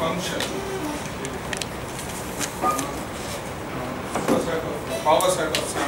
function power set power set of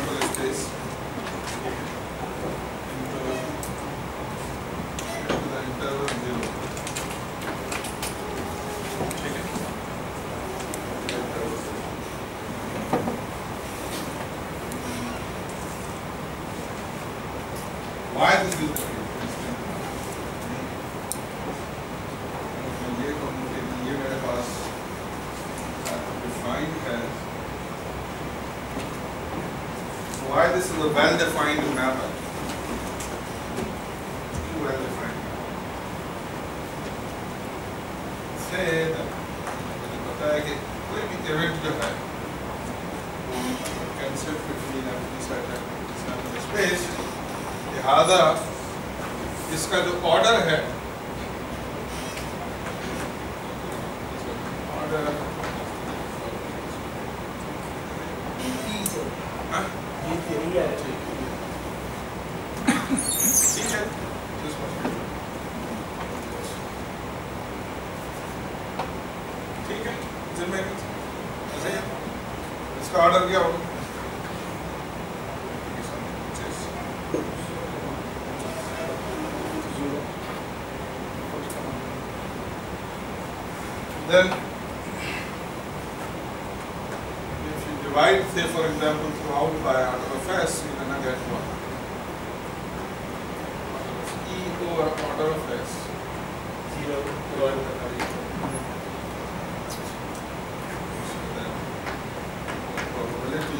لہذا اس کا جو آرڈر ہے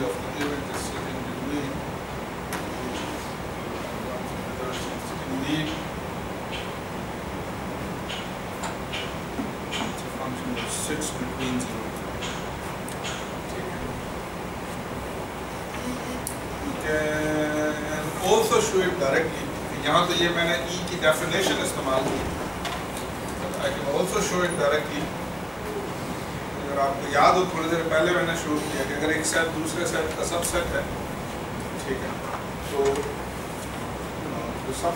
of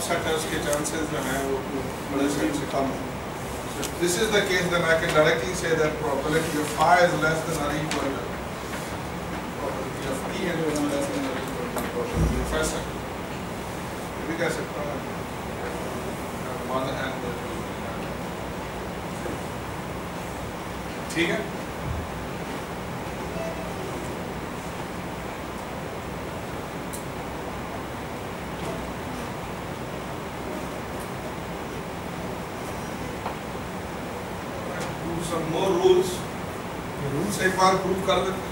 اپسٹ ہے اس کے چانسز جو ہیں وہ بڑے سے کم ہیں this is the case then I can directly سے that probability of I is less than or equal probability of T ہے جو ہے less than or equal professor یہ بھی کہہ سکتا ہوں ون ہینڈ ٹھیک ہے ایک بار پروو کر دیتے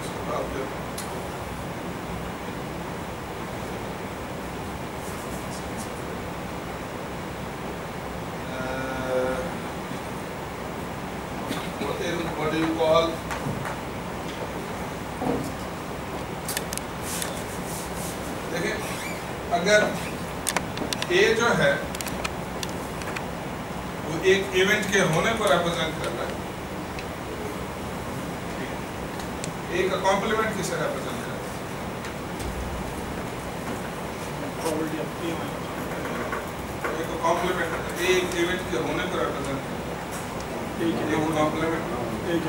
کمپلیمنٹ ایک ایونٹ کے ہونے پر ریپرزینٹ ایک کمپلیمنٹ ایک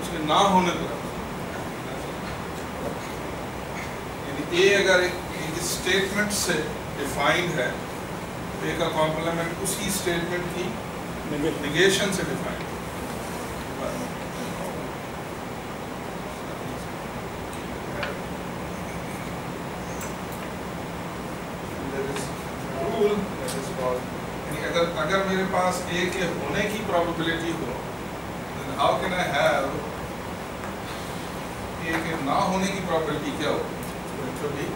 اس کے نہ ہونے پر یعنی اے اگر ایک اسٹیٹمنٹ سے ڈیفائنڈ ہے اے کا کمپلیمنٹ اسی سٹیٹمنٹ کی نگیشن سے ڈیفائنڈ اگر میرے پاس اے کے ہونے کی probability who then how can I have A کے نہ ہونے کی پرابیبلٹی کیا ہوگی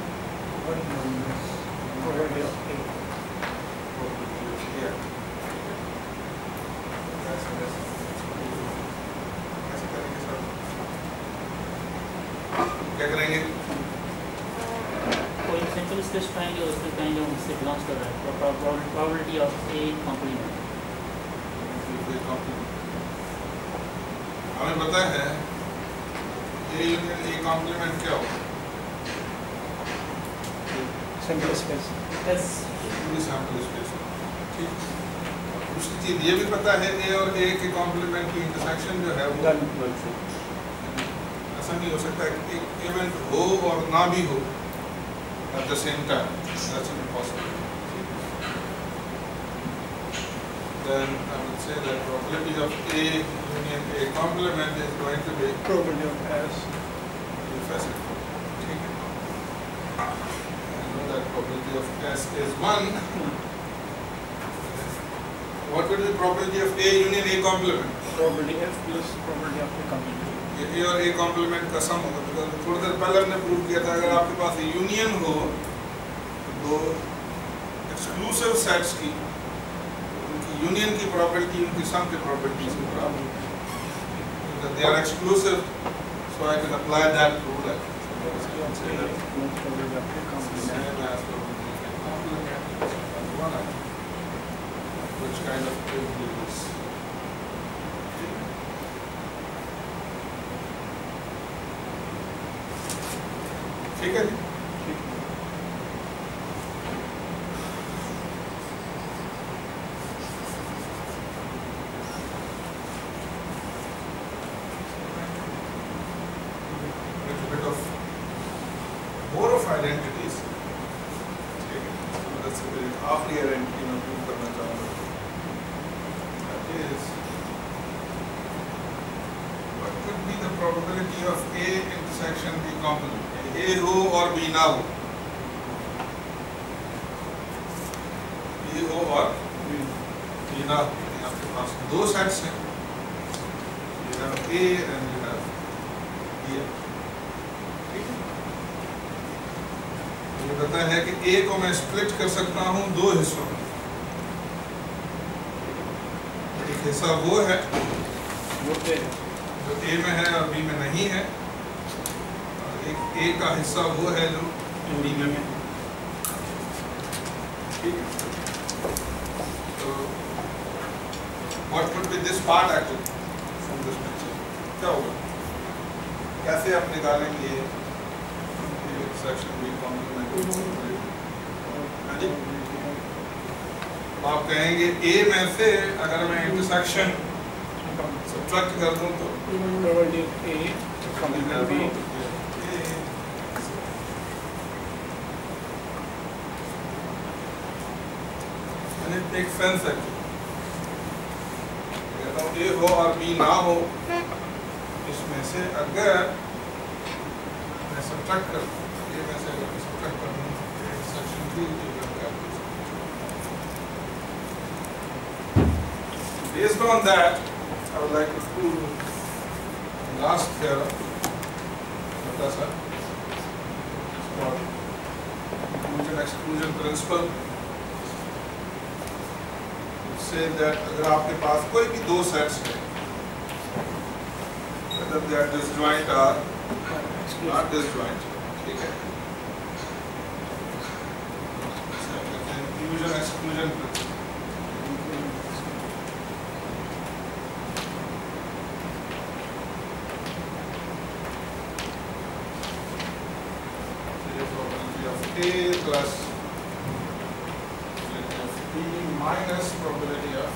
kind of still kind of say belongs to that. Probability of A complement. ہمیں پتا ہے اے یونین اے کمپلیمنٹ کیا ہوگا سیمپل اسپیس پوری سیمپل اسپیس ٹھیک اس کی چیز یہ بھی پتا ہے اے اور اے کے کمپلیمنٹ کی انٹرسیکشن جو ہے وہ ایسا نہیں ہو سکتا ہے کہ ایونٹ ہو اور نہ بھی ہو at the same time. That's impossible. Then I would say that probability of A union A complement is going to be probability of S if I know that probability of S is 1. what would be probability of A union A complement? Probability F plus probability of A complement. یہ اے اور اے complement کا سم ہوگا because تھوڑی دیر پہلے ہم نے prove کیا تھا، اگر آپ کے پاس یونین ہو، تو ایکسکلوسیو سیٹس کی، ان کی یونین کی پراپرٹی ان کی سم کی پراپرٹی سے برابر they are exclusive so I can apply that rule Probability. Which kind of probability Fica probability of A intersection B complement? A ہو اور B نہ ہو. A ہو اور B نہ ہو. آپ کے پاس دو سیٹس ہیں. You A and you B. یہ بتا ہے کہ اے کو میں سپلٹ کر سکتا ہوں دو حصوں میں ایک حصہ وہ ہے What they جو اے میں ہے اور بی میں نہیں ہے ایک اے کا حصہ وہ ہے جو بی میں ہے۔ ٹھیک ہے۔ تو what would be this part actually from this picture کیا ہوگا؟ کیسے آپ نکالیں گے سیکشن بی کمپلیمنٹ آپ کہیں گے اے میں سے اگر میں انٹرسیکشن سبٹریکٹ کر دوں تو Probability of A complement B. ایک سینس ہے کہتا ہوں اے ہو اور بی نہ ہو اس میں سے اگر میں سبٹریکٹ کر دوں اے میں سے اگر میں سبٹریکٹ کر دوں section B Based on that, آپ کے پاس کوئی بھی دو sets A plus probability of B minus probability of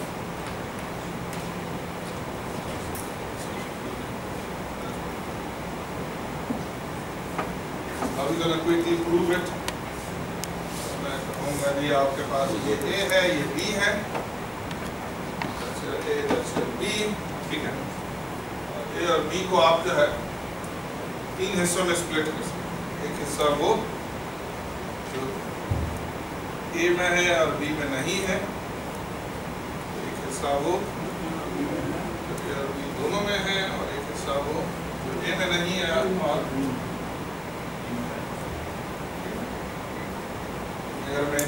Now we're gonna quickly prove it. میں کہوں گا جی آپ کے پاس یہ A ہے یہ B ہے That's your A, that's your B ٹھیک ہے اور A اور B کو آپ جو ہے تین حصوں میں سپلٹ کر سکتے ہیں ایک حصہ وہ جو اے میں ہے اور بی میں نہیں ہے. ایک حصہ وہ جو بی دونوں میں ہے اور ایک حصہ وہ جو اے میں نہیں ہے اور اگر میں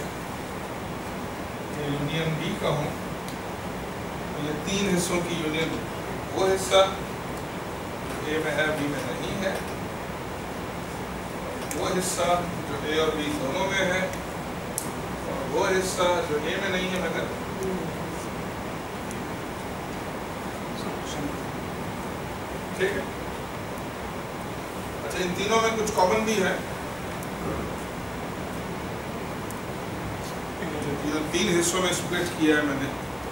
یونین بی کا ہوں تو یہ تین حصوں کی یونین وہ حصہ اے میں ہے بی میں نہیں ہے. وہ حصہ جو اے اور بی دونوں میں ہے وہ حصہ جو اے میں نہیں ہے مگر ٹھیک ہے۔ اچھا ان تینوں میں کچھ کامن بھی ہے۔ جو تین حصوں میں سپلٹ کیا ہے میں نے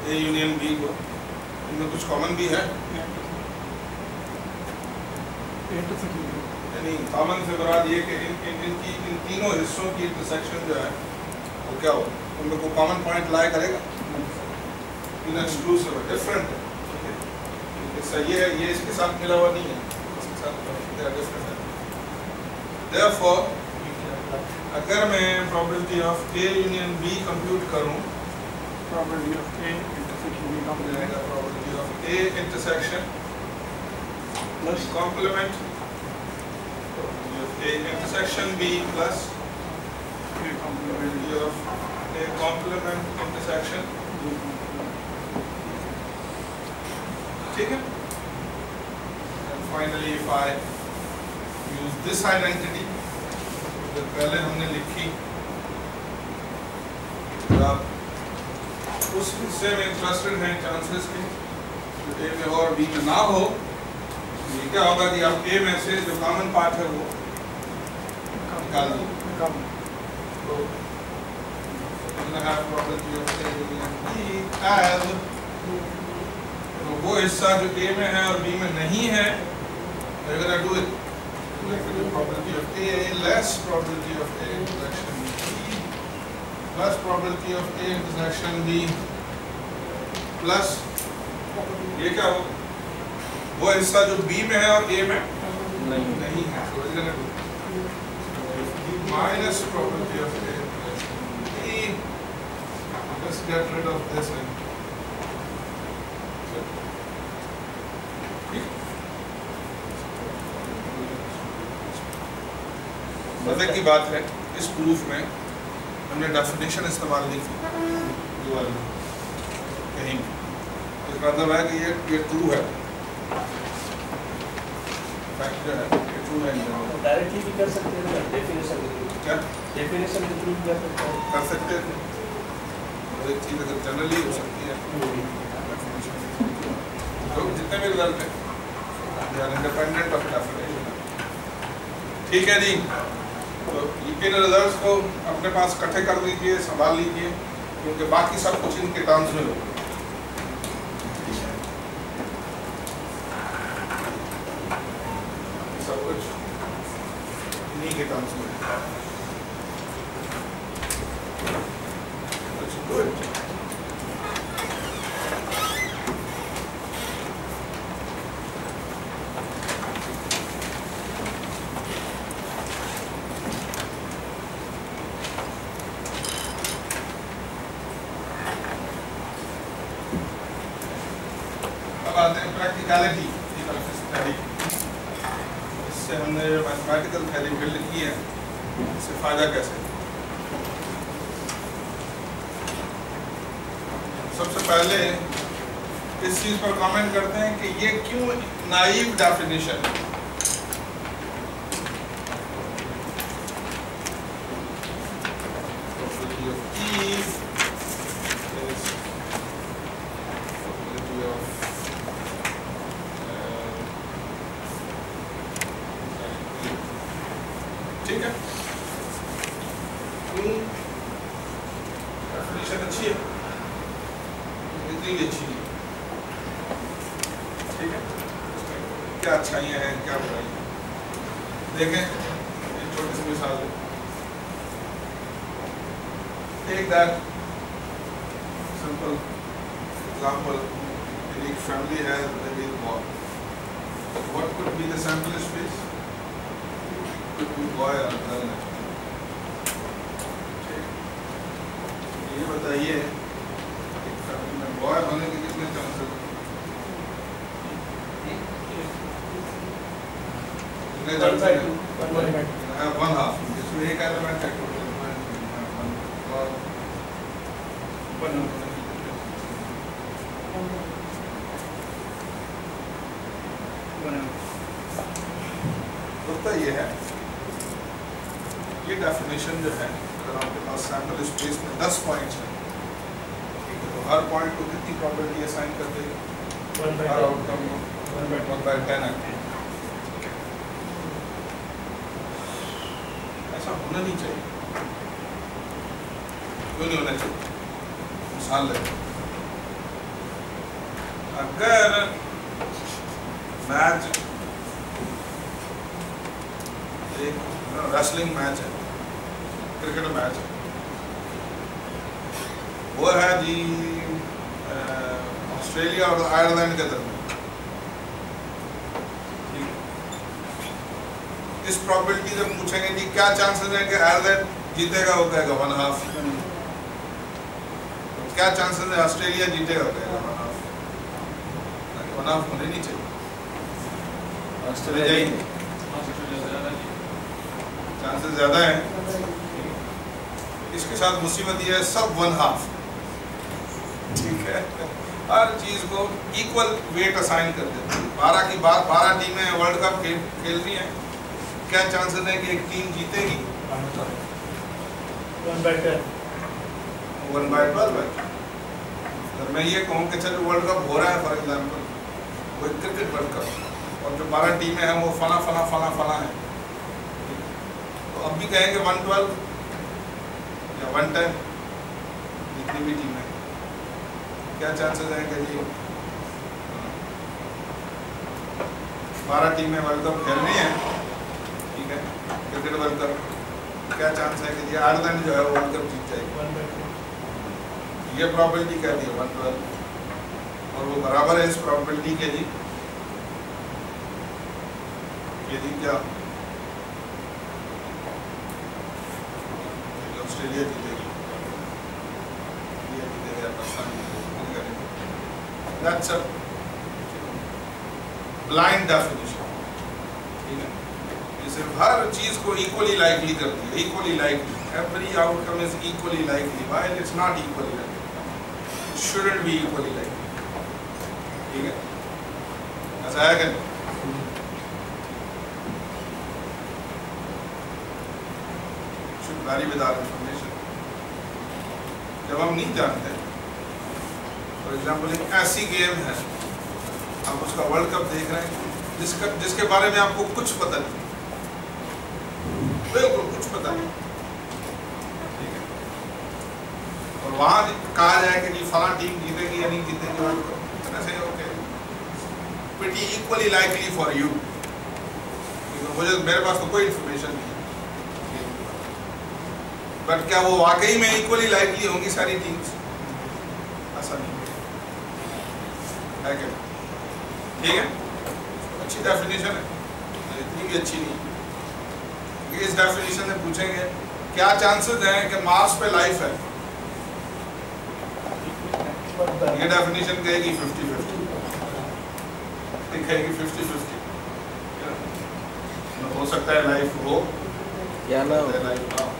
اے یونین بی کو۔ ان میں کچھ کامن بھی ہے؟ یعنی کامن سے مراد یہ کہ ان کی، ان تینوں حصوں کی انٹرسیکشن جو ہے کیا ہو؟ ان میں کوئی کامن پوائنٹ لائے کرے گا؟ ان ایکسکلوسیو ڈفرینٹ ہے اچھا، یہ ہے یہ اس کے ساتھ ملا ہوا نہیں ہے۔ اس کے ساتھ دیر ڈفرینٹ ہے۔ دیر فور اگر میں پروبلٹی آف کے یونین بی کمپیوٹ کروں پروبلٹی آف کے انٹرسیکشن بھی کم جائے گا پروبلٹی آف کے intersection plus complement probability of کے intersection B plus intersection B complement of A complement intersection B complement. ٹھیک ہے۔ And finally if I use this identity جو پہلے ہم نے لکھی آپ اس حصے میں انٹرسٹڈ ہیں چانسز کے۔ جو اے میں اور بی میں نہ ہو یہ کیا ہوگا کہ آپ اے میں سے جو کامن پارٹ ہے وہ نکال دیں۔ Have probability of A union B as تو وہ حصہ جو اے میں ہے اور بی میں نہیں ہے we're gonna do it probability of A less probability of A intersection B plus probability of A intersection B plus یہ کیا ہو وہ حصہ جو بی میں ہے اور اے میں نہیں ہے so we're gonna do minus probability of A B let's get rid of this one. مزے کی بات ہے اس پروف میں ہم نے ڈیفینیشن استعمال نہیں کی کہیں اس کا مطلب ہے کہ یہ یہ ٹرو ہے فیکٹ جو ہے یہ ٹرو ہے۔ ڈائریکٹلی بھی کر سکتے ہیں ڈیفینیشن کے تھرو کیا ڈیفینیشن کے تھرو بھی کر سکتے ہیں اور ایک چیز اگر جنرلی ہو سکتی ہے۔ لوگ جتنے بھی رزلٹ ہیں they are independent of ٹھیک ہے جی۔ تو ان رزلٹس کو اپنے پاس اکٹھے کر لیجیے سنبھال لیجیے۔ کیونکہ باقی سب کچھ ان کے ٹرمز میں ہوگا سب کچھ انہی کے ٹرمز میں ہوگا That's good. اب آتے ہیں پریکٹیکلٹی کی طرف اس تھیری اس سے ہم نے جو میتھمیٹیکل تھیری بلڈ کی ہے اس سے فائدہ کیسے سب سے پہلے اس چیز پر کامنٹ کرتے ہیں کہ یہ کیوں نائب ڈیفینیشن ہے Probability of E is probability of uh, ٹھیک ہے کیوں ڈیفینیشن اچھی ہے اتنی بھی اچھی نہیں ٹھیک ہے اس میں کیا اچھائیاں ہیں کیا برائیاں ہیں دیکھیں ایک چھوٹی سی مثال ہے Take that simple example. Any family has a big boy. What could be the sample space? Could be boy or girl. یہ میں boy ہونے کے کتنے میں ایک ہے. اور ہوتا یہ ہے یہ ڈیفینیشن جو ہے اگر آپ کے پاس سیمپل اسپیس میں دس پوائنٹس ہیں ہے ہر پوائنٹ کو کتنی پراپرٹی اسائن کرتے ہیں؟ ہر آؤٹ کم کو. ون بائی ٹین آتی ہے. ایسا ہونا نہیں چاہیے. کیوں نہیں ہونا چاہیے؟ مثال لگے اگر میچ ایک ریسلنگ میچ ہے. کرکٹ میچ ہے. وہ ہے جی آسٹریلیا اور آئرلینڈ کے درمیان۔ اس پرابلٹی سے پوچھیں گے کہ کیا چانسز ہیں کہ آئرلینڈ جیتے گا ہو کہے گا ون ہاف کیا چانسز ہیں آسٹریلیا جیتے گا ہو کہے گا ون ہاف ون ہاف ہونے نہیں چاہیے۔ آسٹریلیا جائیں چانسز زیادہ ہیں۔ اس کے ساتھ مصیبت یہ ہے، سب ون ہاف ٹھیک ہے۔ ہر چیز کو ایکول ویٹ اسائن کر دیتے ہیں۔ بارہ کی بات بارہ ٹیمیں ورلڈ کپ کھیل رہی ہیں۔ کیا چانسز ہیں کہ ایک ٹیم جیتے گی؟ One by twelve one by twelve میں یہ کہوں کہ چلو ورلڈ کپ ہو رہا ہے فار ایگزامپل وہ کرکٹ ورلڈ کپ اور جو بارہ ٹیمیں ہیں وہ فلا فلا فلا فلاں ہیں۔ تو اب بھی کہیں گے ون ٹویلو یا ون ٹین جتنی بھی ٹیمیں کیا چانسز ہیں کہ جی؟ بارہ ٹیمیں ورلڈ کپ کھیلنی رہی ہیں ٹھیک ہے کرکٹ ورلڈ کپ کیا چانس ہے کہ جی؟ آردن جو ہے وہ ورلڈ کپ جیت جائے گی۔ یہ پرابلٹی کہہ دی ہے؟ ون ٹویلو اور وہ برابر ہے اس پرابلٹی کے جی۔ یہ جی کیا؟ آسٹریلیا جی that's a بلائنڈ definition. ٹھیک ہے ہر چیز کو ایکولی لائکلی کرتی ہے equally likely every outcome is equally likely while it's not equally likely shouldn't be equally likely ٹھیک ہے ایسا ہے کہ ویری ود آر انفارمیشن جب ہم نہیں جانتے فار ایگزامپل ایک ایسی گیم ہے آپ اس کا ورلڈ کپ دیکھ رہے ہیں جس کا جس کے بارے میں آپ کو کچھ پتہ نہیں بالکل کچھ پتہ نہیں اور وہاں کہا جائے کہ جی فلاں ٹیم جیتے گی یا نہیں جیتے گی ورلڈ کپ ایسے okay pretty equally likely for you مجھے میرے پاس تو کوئی انفارمیشن نہیں بٹ کیا وہ واقعی میں ایکولی لائکلی ہوں گی ساری ٹیمس ہے کہ ٹھیک ہے؟ اچھی ڈیفینیشن ہے. اتنی بھی اچھی نہیں. اس ڈیفینیشن پوچھیں گے کیا چانسز ہیں کہ مارس پہ لائف ہے؟ یہ ڈیفینیشن کہے گی ففٹی ففٹی کہے گی ففٹی ففٹی ہو سکتا ہے لائف ہو یا نہ ہو. نہ ہو.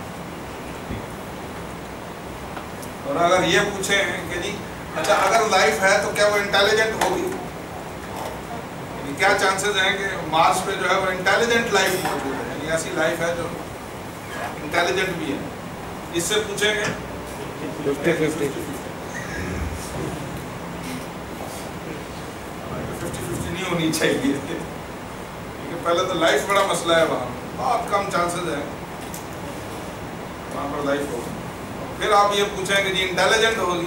اور اگر یہ پوچھیں کہ جی اچھا اگر لائف ہے تو کیا وہ انٹیلیجنٹ ہوگی؟ یعنی کیا چانسز ہیں کہ مارس پہ جو ہے وہ انٹیلیجنٹ لائف موجود ہے؟ یعنی ایسی لائف ہے جو انٹیلیجنٹ بھی ہے۔ اس سے پوچھیں گے۔ ففٹی ففٹی نہیں ہونی چاہیے۔ پہلے تو لائف بڑا مسئلہ ہے وہاں۔ بہت کم چانسز ہیں۔ وہاں پر لائف ہوگی۔ پھر آپ یہ پوچھیں کہ جی انٹیلیجنٹ ہوگی؟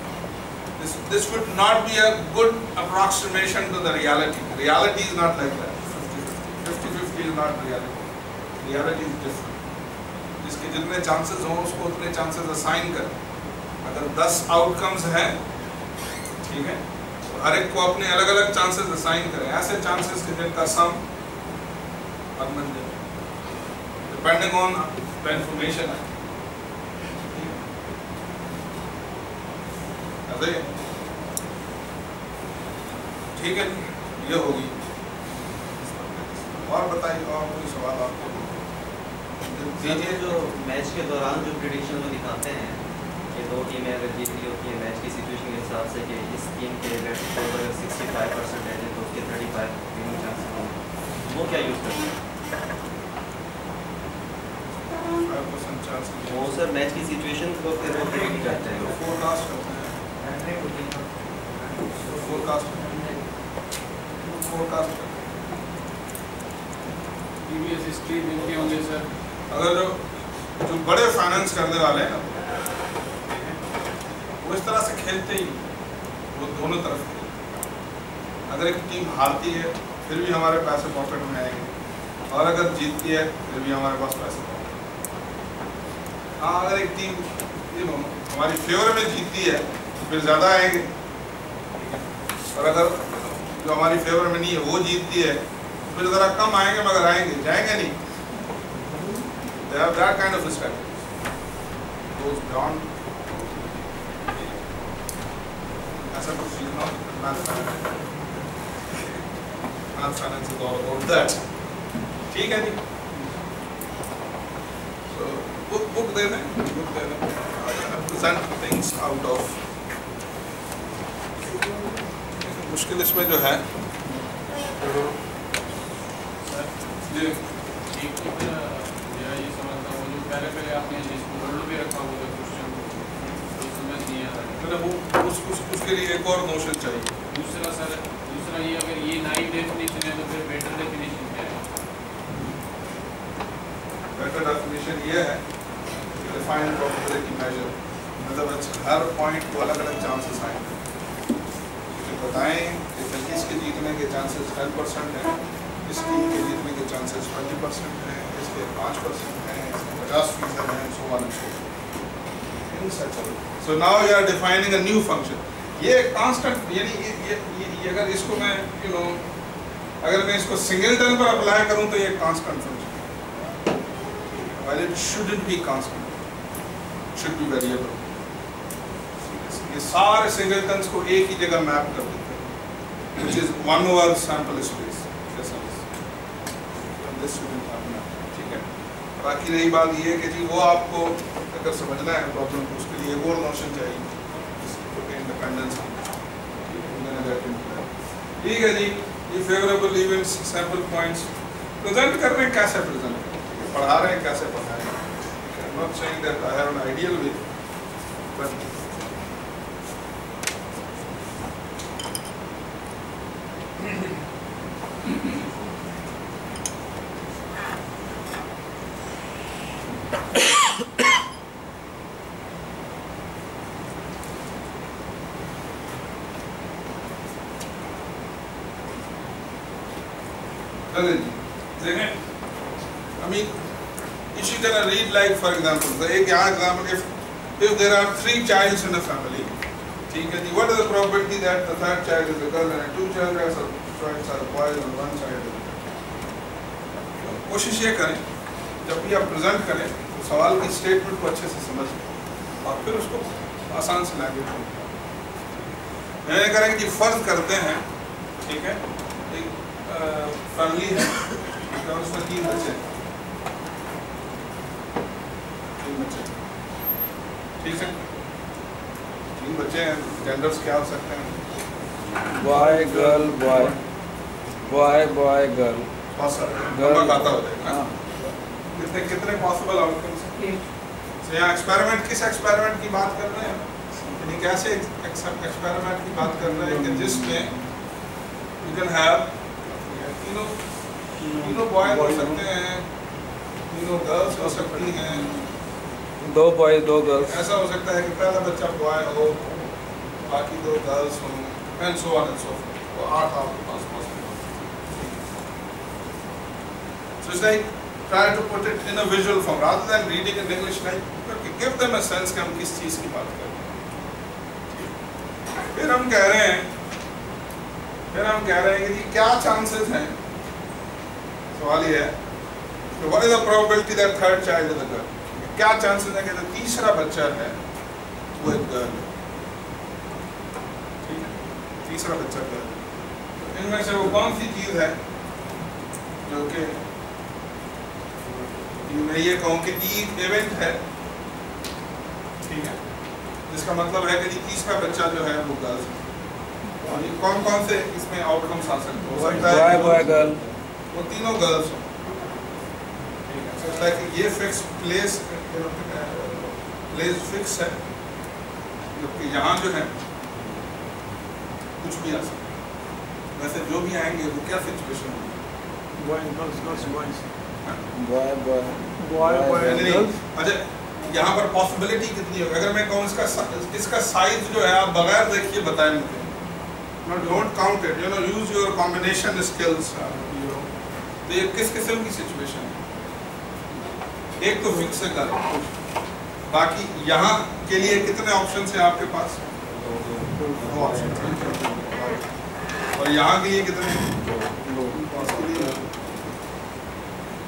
This, this would not be a good approximation to the reality. Reality is not like that. 50-50 is not reality. Reality is different. جس کے جتنے چانسز ہوں اس کو اتنے چانسز اسائن کریں اگر دس آؤٹ کمز ہیں ٹھیک ہے ہر ایک کو اپنے الگ الگ چانسز اسائن کریں ایسے چانسز کہ جن کا سم ڈپینڈنگ آن دا ہے دے۔ ٹھیک ہے جی، یہ ہوگی۔ اور بتائیے اور کوئی سوال آپ کو؟ دیجیے جو میچ کے دوران جو پریڈکشن وہ دکھاتے ہیں کہ دو ٹیمیں اگر جیت رہی ہوتی ہیں میچ کی سچویشن کے حساب سے کہ اس ٹیم کے ریڈ اگر سکسٹی فائیو پرسینٹ ہے تو اس کے تھرٹی فائیو وننگ چانس ہوں وہ کیا یوز کرتے ہیں؟ وہ سر میچ کی سچویشن کو پھر وہ پریڈکٹ کرتے ہیں۔ اگر جو بڑے فائنانس کرنے والے ہیں وہ اس طرح سے کھیلتے ہی وہ دونوں طرف ہاں، اگر ایک ٹیم ہارتی ہے پھر بھی ہمارے پیسے پاکٹ میں آئیں گے اور اگر جیتتی ہے، پھر بھی ہمارے پاس پیسے پاکٹ ہاں اگر ایک ٹیم ہماری فیور میں جیتتی ہے۔ پھر زیادہ آئیں گے۔ اور اگر جو ہماری فیور میں نہیں ہے وہ جیتتی ہے پھر ذرا کم آئیں گے مگر آئیں گے۔ جائیں گے نہیں۔ That kind of respect. Goes ایسا کچھ سیکھنا is all about that. ٹھیک ہے جی۔ So, book book دے دیں book دے دیں مشکل اس میں جو ہے۔ جی ایک تو پھر میرا یہ سوال تھا وہ جو پہلے پہلے آپ نے جس کو ورلڈ پہ رکھا ہوا تھا کوشچن وہ سمجھ نہیں آ رہا میں نے وہ اس اس اس کے لیے ایک اور نوشن چاہیے۔ دوسرا سر دوسرا یہ اگر یہ نئی ڈیفینیشن ہے تو پھر بیٹر ڈیفینیشن کیا ہے؟ بیٹر ڈیفینیشن یہ ہے کہ ڈیفائن پروبیبلٹی میجر مطلب ہر پوائنٹ کو الگ الگ چانسز آئیں بتائیں کہ اس کے جیتنے کے چانسز ٹین پرسینٹ ہیں اس ٹیم کے جیتنے کے چانسز ٹوینٹی پرسینٹ ہیں اس کے پانچ پرسینٹ ہیں اس کے پچاس فیصد ہیں so one so now you are defining a new function یہ ایک کانسٹنٹ یعنی یہ- اگر اس کو میں یو نو اگر میں اس کو سنگل ٹن پر اپلائی کروں تو یہ constant function while it shouldn't be constant, should be variable. یہ سارے سنگلٹنس کو ایک ہی جگہ میپ کر دیتے ہیں، which is one over sample space. جیسا And this shouldn't happen. ٹھیک ہے۔ باقی رہی بات یہ ہے کہ جی وہ آپ کو اگر سمجھنا ہے پرابلم کو، اس کے لیے ایک اور نوشن چاہیے انڈیپینڈنس ٹھیک ہے جی یہ favourable events sample points present کر رہے ہیں، کیسے پریزنٹ پڑھا رہے ہیں، کیسے پڑھا رہے ہیں؟ Not seeing that I have an ideal way but دیکھیں I mean, if you can for example the ایک یہاں example of of there are three childs in a family ٹھیک ہے جی what is the probability that the third child is a girl and two children are boys and one child کوشش یہ کریں جب بھی آپ پریزنٹ کریں تو سوال کی اسٹیٹمنٹ کو اچھے سے سمجھ لیں اور پھر اس کو آسان سے لینگویج میں میں نے کہا کہ جی فرض کرتے ہیں ٹھیک ہے ایک فیملی ہے اور اس میں تین بچے ہیں ٹھیک تین بچے ہیں جینڈرس کیا ہو سکتے ہیں؟ Boy girl boy boy boy girl کھاتا ہوتا ہے ہاں کتنے کتنے پاسبل آؤٹ کمس یہاں ایکسپیریمنٹ کس ایکسپیریمنٹ کی بات کر رہے ہیں یعنی کیسے ایکسپیریمنٹ کی بات کر رہے ہیں کہ جس میں یو کین ہیو تینوں تینوں بوائے ہو سکتے ہیں تینوں گرلس ہو سکتی ہیں دو بوائے دو گرلس ایسا ہو سکتا ہے کہ پہلا بچہ بوائے ہو، باقی دو گرلس ہوں and so on and so وہ آٹھ آپ کے پاس possible So it's like try to put it in a visual form. Rather than reading in English like give them a sense کہ ہم کس چیز کی بات کر رہے ہیں۔ پھر ہم کہہ رہے ہیں، پھر ہم کہہ رہے ہیں کہ جی کیا چانسز ہیں؟ سوال یہ ہے کہ what is the probability that third child is a girl? کیا چانسز ہیں کہ جو تیسرا بچہ ہے وہ ایک گرل ہے؟ ہے؟ تیسرا بچہ گرل ان میں سے وہ کون سی چیز ہے جو کہ میں یہ کہوں کہ ایک ایونٹ ہے؟ ٹھیک ہے؟ جس کا مطلب ہے کہ جی تیسرا بچہ جو ہے وہ گرلس ہے۔ اور یہ کون کون سے اس میں آؤٹ کمس آ سکتے ہو سکتا ہے؟ وہ تینوں گرلس ہوں۔ ٹھیک ہے؟ کہ یہ فکس پلیس پلیس فکس ہے جبکہ یہاں جو ہے کچھ بھی آ سکتا ہے۔ ویسے جو بھی آئیں گے وہ کیا سچویشن ہوگی. اچھا یہاں پر پاسبلٹی کتنی ہوگی؟ اگر میں کہوں اس کا اس کا سائز جو ہے آپ بغیر دیکھیے بتائیں مجھے۔ Don't count it you know use your combination skills تو یہ کس قسم کی سچویشن ہے؟ ایک تو فکس ہے کر باقی یہاں کے لیے کتنے آپشن ہیں آپ کے پاس؟ دو اور یہاں کے لیے کتنے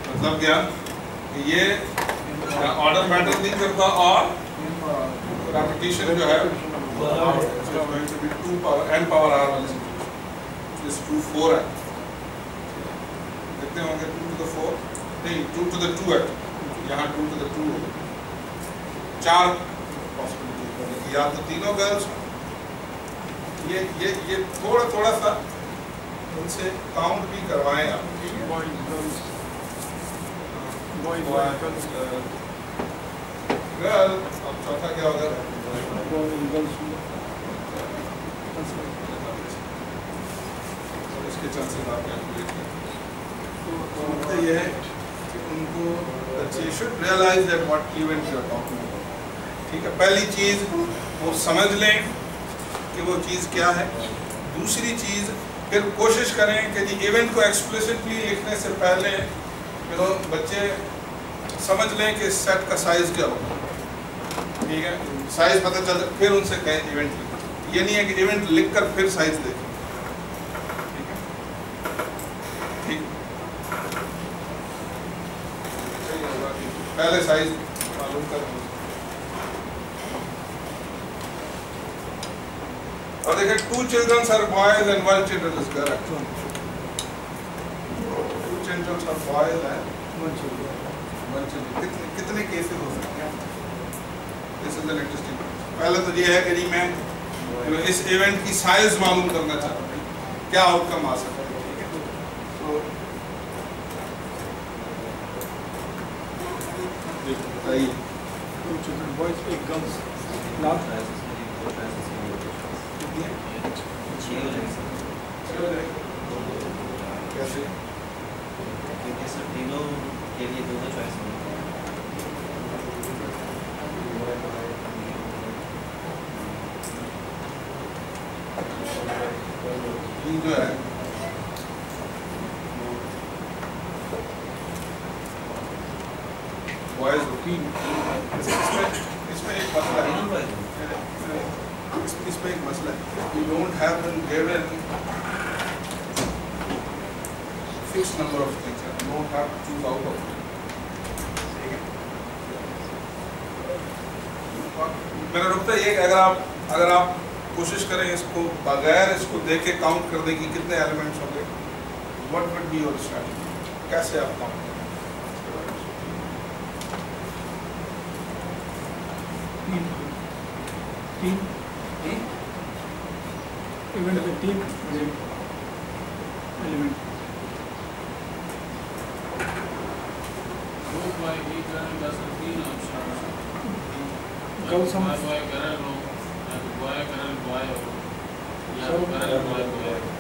مطلب کیا؟ یہ آرڈر میٹر نہیں کرتا اور ریپٹیشن جو ہے ٹو این پاور آر والی سچویشن ٹو فور ہے کتنے ہوں گے؟ ٹو ٹو دا فور نہیں ٹو ٹو دا ٹو ہے یہاں ٹو ٹو دا ٹو چار پاسبلٹی یا تو تینوں گرلس یہ یہ یہ تھوڑا تھوڑا سا ان سے کاؤنٹ بھی کروائیں آپ۔ Girls. گرل اب چوتھا کیا ہوگا. اس کے چانسز آپ کیلکولیٹ کریں مطلب یہ ہے کہ ان کو بچے should realise that what event you are talking ٹھیک ہے پہلی چیز وہ سمجھ لیں کہ وہ چیز کیا ہے دوسری چیز پھر کوشش کریں کہ جی ایونٹ کو ایکسپلیسٹلی لکھنے سے پہلے پھر بچے سمجھ لیں کہ سیٹ کا سائز کیا ہوگا ٹھیک ہے سائز پتہ چل پھر ان سے کہیں ایونٹ یہ نہیں ہے کہ ایونٹ لکھ کر پھر سائز دیکھیں ٹھیک ہے ٹھیک صحیح ہوگا کہ پہلے سائز معلوم کر اور دیکھیں two childrens are boys and one children is girl two childrens are boys and One children. One children کتنے کیسز ہو سکتے ہیں؟ دس از انٹرسٹنگ پہلے تو یہ ہے کہ جی میں اس ایونٹ کی سائز معلوم کرنا چاہتا ہوں۔ کیا آؤٹ کم آ سکتا ہے؟ ٹھیک ہے۔ تو جی بتائیے Two children, boys, eight girls. Last. کیسے کیونکہ سر تینوں کے لیے دونوں چوائس یہ اس میں اس میں ایک مسئلہ ہے اس میں ایک مسئلہ ہے you don't have been given fix number of things you don't have choose out of میرا نقطہ یہ کہ اگر آپ اگر آپ کوشش کریں اس کو بغیر اس کو دیکھے کاؤنٹ کرنے کی کتنے ایلیمنٹس ہوں گے؟ What would be your strategy کیسے آپ کاؤنٹ کریں؟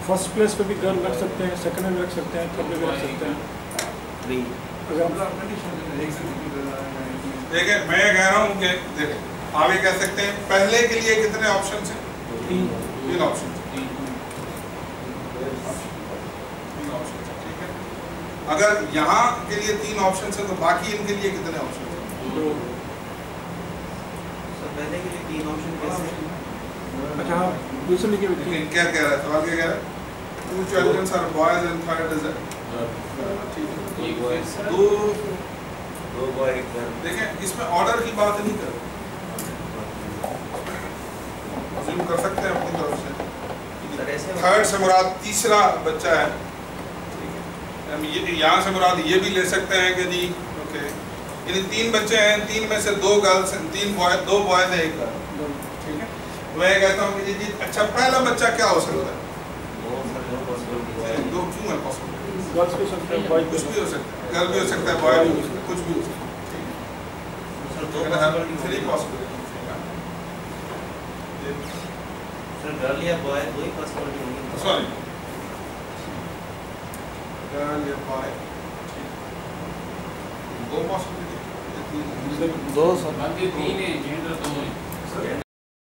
فرسٹ پلیس پہ بھی گرل رکھ سکتے ہیں سیکنڈ میں بھی رکھ سکتے ہیں تھرڈ میں بھی رکھ سکتے ہیں اگر ہم دیکھیں میں یہ کہہ رہا ہوں کہ دیکھیں آپ یہ کہہ سکتے ہیں پہلے کے لیے کتنے آپشنس ہیں؟ تین. آپشن آپشن ہے؟ اگر یہاں کے لیے تین آپشن ہیں تو باقی ان کے لیے کتنے آپشن ہیں؟ آپشن اچھا ہاں کیا کہہ رہا ہے؟ سوال کیا کہہ ہے؟ دو. girl. دیکھیں اس میں آرڈر کی بات نہیں کر تسلیم کر سکتے ہیں اپنی طرف سے۔ تھرڈ سے مراد تیسرا بچہ ہے۔ یہاں سے مراد یہ بھی لے سکتے ہیں کہ جی اوکے۔ یعنی تین بچے ہیں تین میں سے دو گرلس ہیں تین بوائے دو بوائز ہے ایک گرل۔ ٹھیک ہے۔ میں کہتا ہوں کہ جی جی اچھا پہلا بچہ کیا ہو سکتا ہے؟ دو کیوں ہے پاسبل کچھ بھی ہو سکتا ہے۔ گرل بھی ہو سکتا ہے بوائے بھی ہو سکتا ہے کچھ بھی ہو سکتا ہے۔ تھری پاسبل گرل یا بوائے دو ہی پاس کوالٹی ہوں گی سوری گرل یا بوائے دو پاس کوالٹی دو سر باقی تین ہیں جینڈر دو ہیں